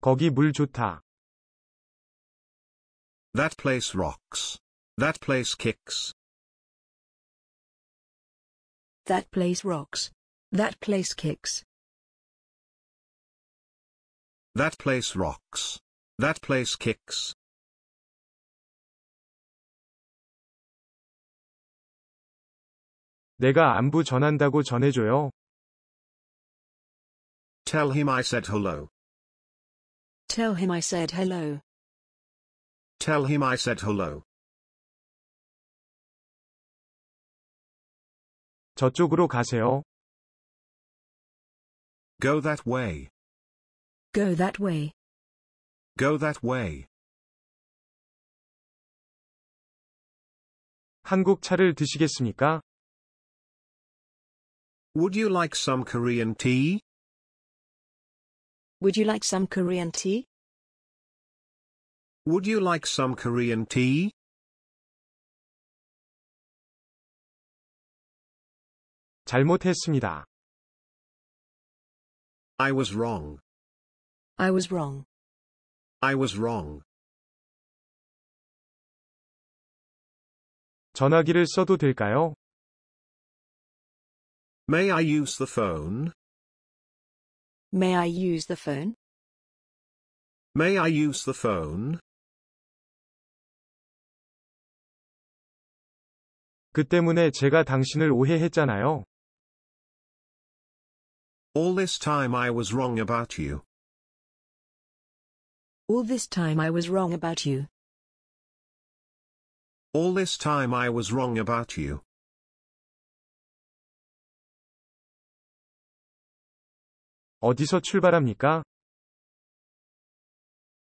거기 물 좋다. That place rocks. That place kicks. That place rocks. That place kicks. That place rocks. That place kicks. 내가 안부 전한다고 전해줘요. Tell him I said hello. Tell him I said hello. Tell him I said hello. 저쪽으로 가세요. Go that way. Go that way. Go that way. 한국 차를 드시겠습니까? Would you like some Korean tea? Would you like some Korean tea? Would you like some Korean tea? 잘못했습니다. I was wrong. I was wrong. I was wrong. 전화기를 써도 될까요? May I use the phone? May I use the phone? May I use the phone? 그 때문에 제가 당신을 오해했잖아요. All this time I was wrong about you. All this time I was wrong about you. All this time I was wrong about you. 어디서 출발합니까?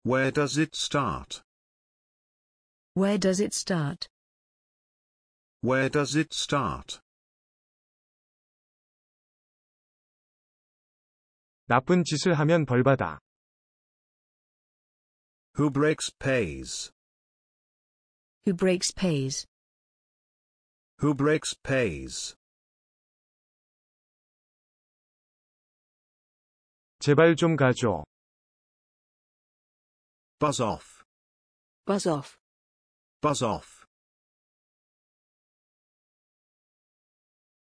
Where does it start? Where does it start? Where does it start? 나쁜 짓을 하면 벌받아. Who breaks pays. Who breaks pays. Who breaks pays. 제발 좀 가줘. Buzz off. Buzz off. Buzz off.